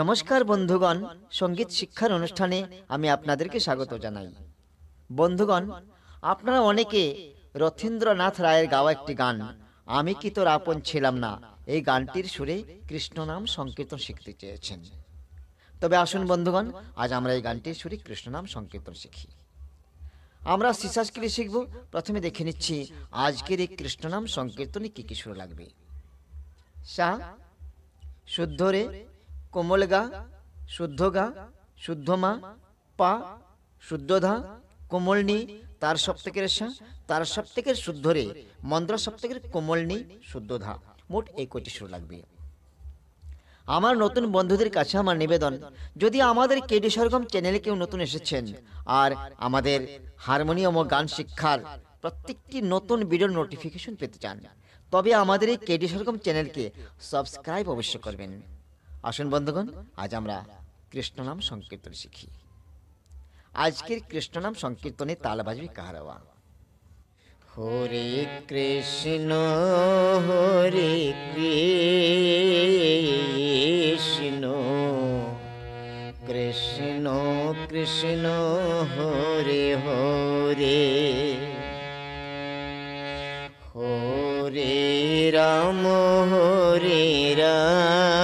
নমস্কার বন্ধুগণ, সংগীত শিক্ষার অনুষ্ঠানে আমি আপনাদেরকে স্বাগত জানাই। বন্ধুগণ, আপনারা অনেকে রথীন্দ্রনাথ রায়ের গাওয়া একটি গান, আমি কি তোর আপন ছিলাম না, এই গানটির সুরে কৃষ্ণ নাম সংকীর্তন শিখতে চেয়েছেন। তবে আসুন বন্ধুগণ, আজ আমরা এই গানটির সুরে কৃষ্ণ নাম সংকীর্তন শিখি। আমরা শিশাস্কিরি শিখব, প্রথমে দেখে নিচ্ছি আজকের এই কৃষ্ণনাম সংকীর্তনে কি কি সুর লাগবে। সা, শুদ্ধ রে কোমল গা শুদ্ধ গা শুদ্ধ মা পা শুদ্ধ ধা কোমল নি তার সপ্তকের সা, তার সপ্তকের শুদ্ধ রে মন্দ্র সপ্তকের কোমল নি শুদ্ধ ধা মোট এই কয়টি সুর লাগবে? আমার নতুন বন্ধুদের কাছে আমার নিবেদন, যদি আমাদের কেডি সরগম চ্যানেলে কেউ নতুন এসেছেন আর আমাদের হারমোনিয়াম ও গান শিক্ষার প্রত্যেকটি নতুন ভিডিওর নোটিফিকেশন পেতে চান, তবে আমাদের এই কেডি সরগম চ্যানেলকে সাবস্ক্রাইব অবশ্যই করবেন। আসুন বন্ধুগণ, আজ আমরা কৃষ্ণনাম সংকীর্তন শিখি। আজকের কৃষ্ণ নাম সংকীর্তনে তাল বাজবে কাহারাওয়া হরে কৃষ্ণ হরে কৃষ্ণ কৃষ্ণ কৃষ্ণ, হরে হরে হরে রাম হরে রাম।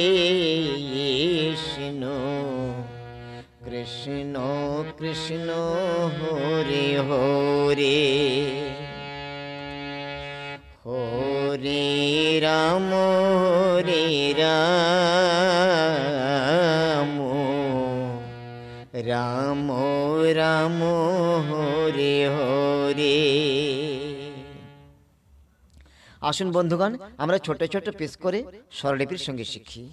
কৃষ্ণ কৃষ্ণ হরে হরে। হরে রাম হরে রাম। রাম রাম, হরে হরে। আসুন বন্ধুগণ, আমরা ছোট ছোট পিস করে স্বরলিপির সঙ্গে শিখি।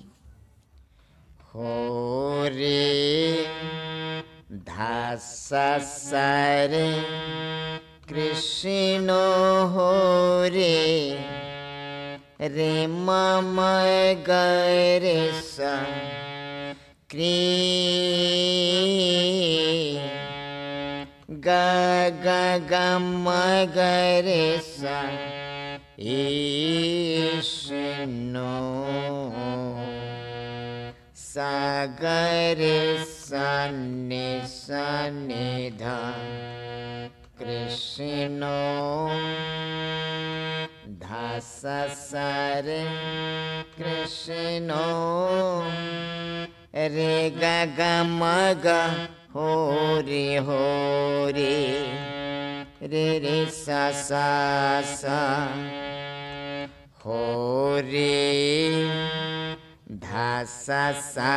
হরে धासरे कृष्णो स रे कृष्ण रेम मग रे स रे सगरे सन्नि सन्निध कृष्णो धस सर कृष्णो रे गमग हो रे हो रे रे रे सा सा सा हो रे धा सा सा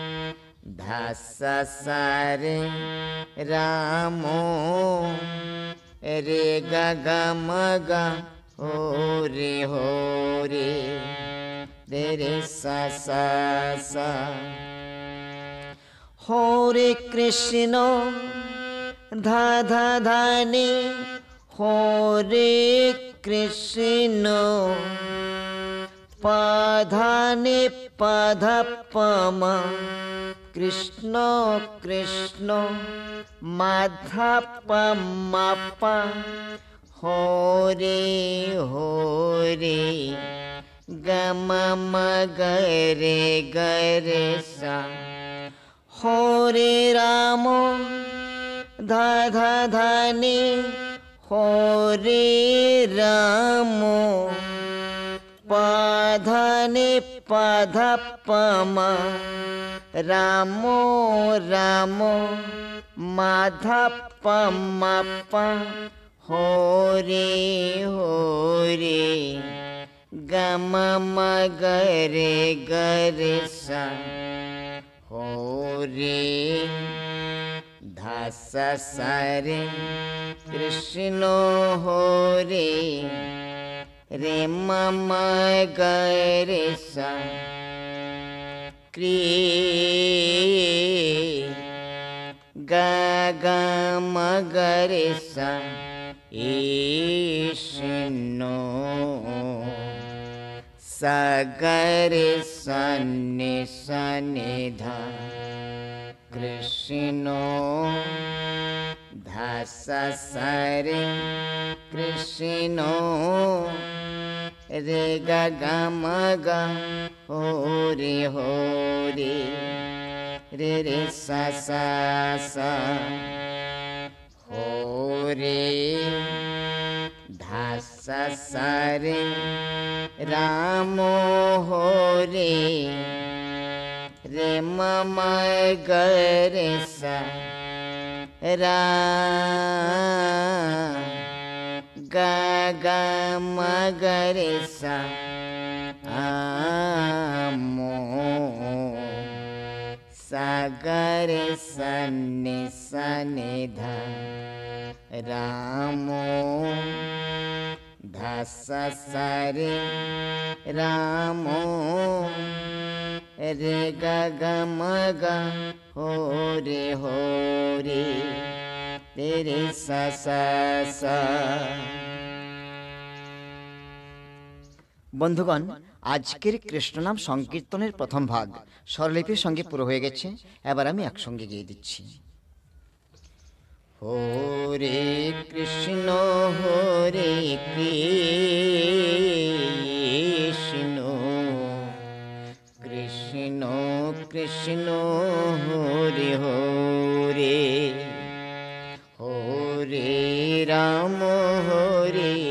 धसरि रामो, रे गगमग हो रे हो रे रे स हो रे कृष्णो, धा धा धाने हो रे कृष्णो पाधाने पाध पमा कृष्ण कृष्ण माधप माप होरे होरे गम गे गरे सा। होरे राम धा धा धाने, होरे राम, पाधने पाध पमा रामो रामो माधप मप हो रे हो रे गम, मगरे, गर, सा हो रे धस, सरे, कृष्णो हो रे रे मम गरे सा कृ ग मगर सष्णो सगरे सन्नि शन् कृष्णो ध सरे कृष्णो रे ग ग म ग, हो रे हो रे। रे रे स स स, हो रे। धस सरे राम हो रे। रे मम गरे स, रा ग ग म गरे स आमो सागरे सन्नि सनिध रामो धस सरे रामो रे ग ग म ग हो रे हो रे रे रे स स स বন্ধুগণ, আজকের কৃষ্ণনাম সংকীর্তনের প্রথম ভাগ স্বরলিপির সঙ্গে পুরো হয়ে গেছে। এবার আমি একসঙ্গে গিয়ে দিচ্ছি। হরে কৃষ্ণ হরে কৃষ্ণ কৃষ্ণ কৃষ্ণ, হরে হরে হরে রাম, হরে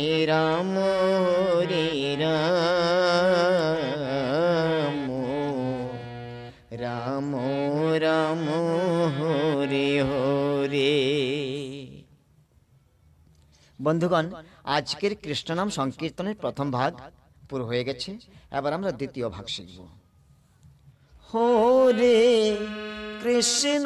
রাম রে রাম রাম রাম হরে হরে। বন্ধুগণ, আজকের কৃষ্ণনাম সংকীর্তনের প্রথম ভাগ পুরো হয়ে গেছে। এবার আমরা দ্বিতীয় ভাগ শিখব। হরে কৃষ্ণ।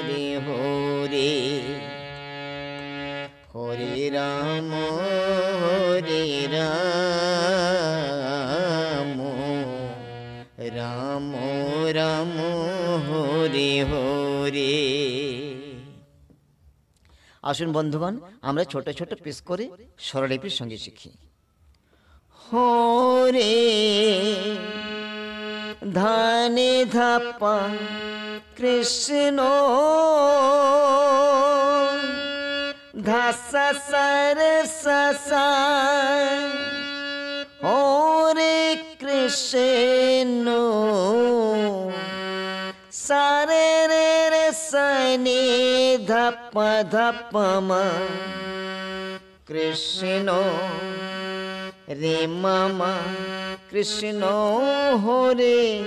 আসুন বন্ধুগণ, আমরা ছোট ছোট পিস করে স্বরলিপির সঙ্গে শিখি। হরে রে ধানে ধাপা কৃষ্ণ ধাসা সার সসা ও রে কৃষ্ণ धप धप म कृष्ण रे मम कृष्ण, हो रे।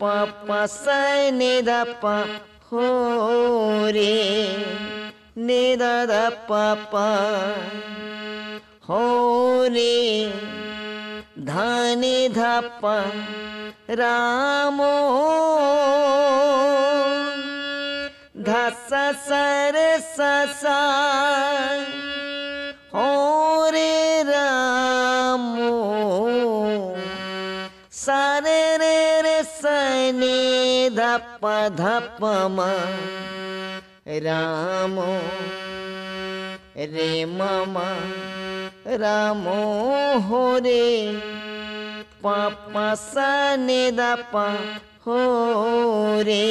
पप सनि धप हो रे। निद पप हो रे। धनि धप रामो। धस सर ससा हो रे रामो, सारे रे रे सनी धप धप म। रामो, रे मम, रामो हो रे, पप सनि दप हो रे।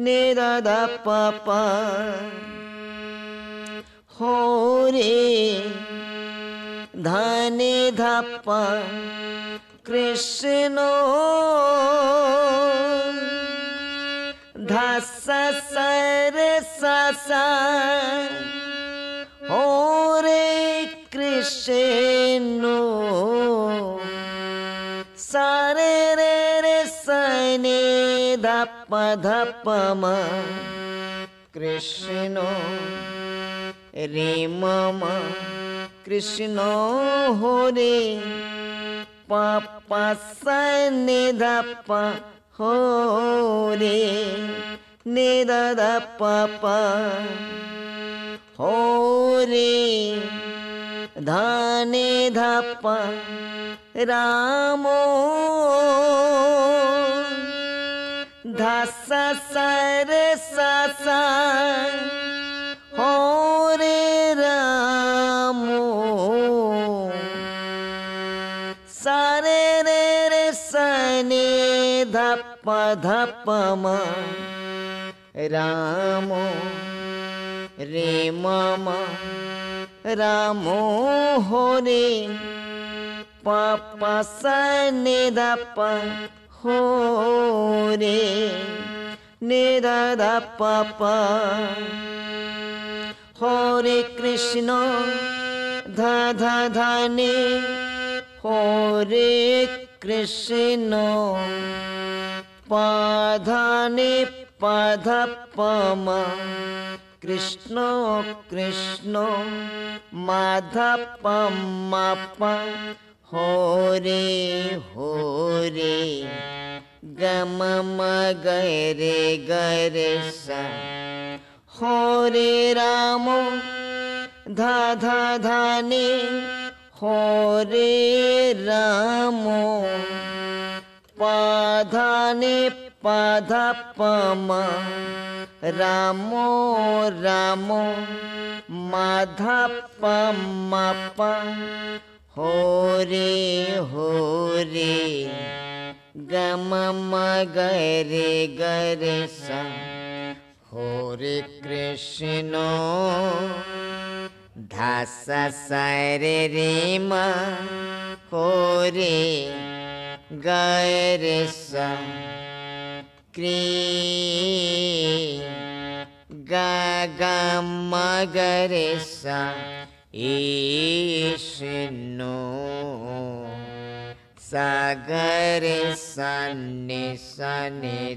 निद पप हो रे धनि धप कृष्ण। धस सर ससा। हो रे कृष्ण। धप धप म कृष्ण रे मम कृष्ण हो रे, पप सनि धप हो रे निद पप हो रे। धने धप रामो। धस सर ससा हो रे रामो। सारे धप धप म रामो रे मम रामो हो रे पप सनि दप हो रे নেরা রা পাপা। হরে কৃষ্ণ, ধা ধা ধানে হরে কৃষ্ণ পাধানে পাধা পামা কৃষ্ণ কৃষ্ণ মাধা পাম্মা পা। रे रे गम गरे गरे सा हो रे रामो धा धा धाने। हो रे रामो पाधाने पाध पम। रामो रामो माध पम रे गरे गो रे रे रे रे रे रे रे रे रे रे कृष्ण ध से। मो रे रे रे रे रे रे गरे सा। ईष्णो सग ऋ शन्नि कृष्णो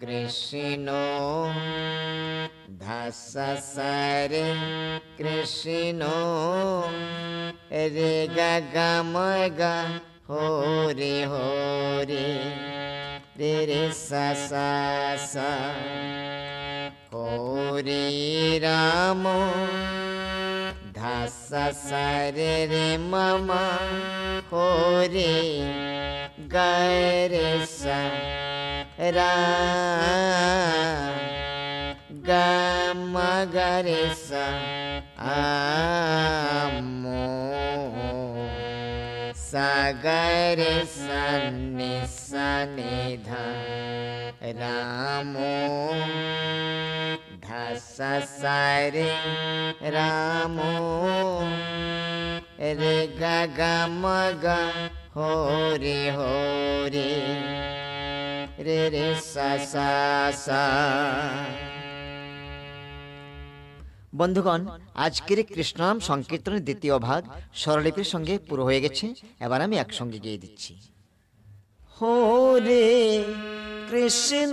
धष्णो ध सश रे कृष्णो रे गगमग रे रि ऋ सस होरि राम धस सरे रे मम हो रे गरे सा रा ग म गरे सा आमो सागरे सन्नि सनिध रामो ససారి రాము రే గగమగ রে హోరి రే రే ససా বন্ধুগণ আজকের কৃষ্ণনাম সংকীর্তনের দ্বিতীয় ভাগ স্বরলিপির সঙ্গে পুরো হয়ে গেছে। এবার আমি একসঙ্গে গিয়ে দিচ্ছি। হরে কৃষ্ণ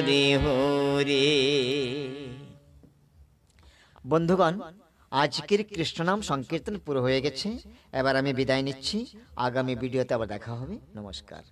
হরে হরি বন্ধুগণ আজকের কৃষ্ণনাম সংকীর্তন পুরো হয়ে গেছে এবার আমি বিদায় নিচ্ছি আগামী ভিডিওতে আবার দেখা হবে নমস্কার